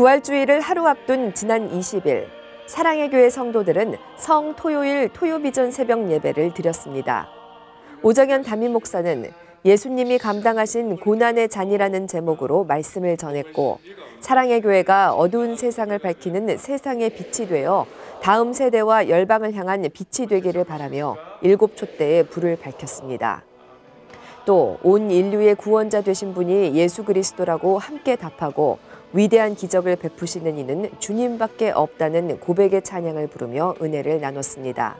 부활주의를 하루 앞둔 지난 20일 사랑의 교회 성도들은 성 토요일 토요비전 새벽 예배를 드렸습니다. 오정현 담임 목사는 예수님이 감당하신 고난의 잔이라는 제목으로 말씀을 전했고 사랑의 교회가 어두운 세상을 밝히는 세상의 빛이 되어 다음 세대와 열방을 향한 빛이 되기를 바라며 일곱 촛대의 불을 밝혔습니다. 또 온 인류의 구원자 되신 분이 예수 그리스도라고 함께 답하고 위대한 기적을 베푸시는 이는 주님밖에 없다는 고백의 찬양을 부르며 은혜를 나눴습니다.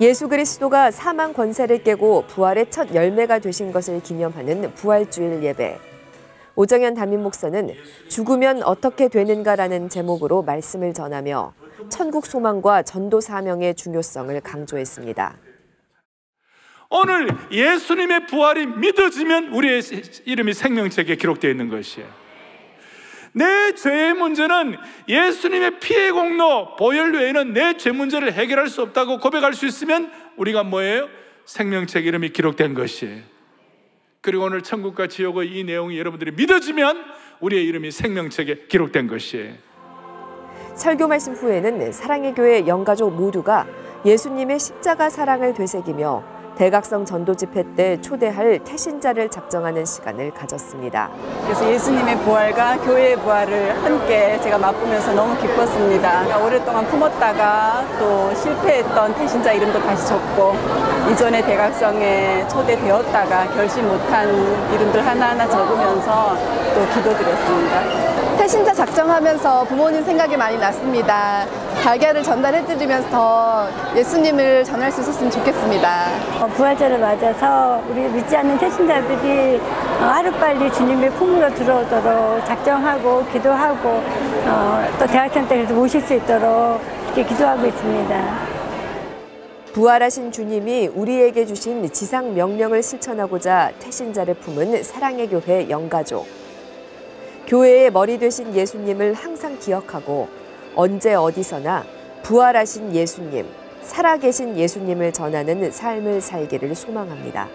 예수 그리스도가 사망 권세를 깨고 부활의 첫 열매가 되신 것을 기념하는 부활주일 예배. 오정현 담임 목사는 죽으면 어떻게 되는가라는 제목으로 말씀을 전하며 천국 소망과 전도 사명의 중요성을 강조했습니다. 오늘 예수님의 부활이 믿어지면 우리의 이름이 생명책에 기록되어 있는 것이에요. 내 죄의 문제는 예수님의 피해 공로, 보혈 외에는 내 죄 문제를 해결할 수 없다고 고백할 수 있으면 우리가 뭐예요? 생명책 이름이 기록된 것이에요. 그리고 오늘 천국과 지옥의 이 내용이 여러분들이 믿어지면 우리의 이름이 생명책에 기록된 것이에요. 설교 말씀 후에는 사랑의 교회 영가족 모두가 예수님의 십자가 사랑을 되새기며 대각성 전도 집회 때 초대할 태신자를 작정하는 시간을 가졌습니다. 그래서 예수님의 부활과 교회의 부활을 함께 제가 맛보면서 너무 기뻤습니다. 오랫동안 품었다가 또 실패했던 태신자 이름도 다시 적고 이전에 대각성에 초대되었다가 결심 못한 이름들 하나하나 적으면서 또 기도드렸습니다. 태신자 작정하면서 부모님 생각이 많이 났습니다. 달걀을 전달해드리면서 더 예수님을 전할 수 있었으면 좋겠습니다. 어, 부활절을 맞아서 우리 믿지 않는 태신자들이 어, 하루빨리 주님의 품으로 들어오도록 작정하고 기도하고 어, 또 대학생 때도 모실 수 있도록 이렇게 기도하고 있습니다. 부활하신 주님이 우리에게 주신 지상 명령을 실천하고자 태신자를 품은 사랑의 교회 영가족. 교회의 머리 되신 예수님을 항상 기억하고 언제 어디서나 부활하신 예수님, 살아계신 예수님을 전하는 삶을 살기를 소망합니다.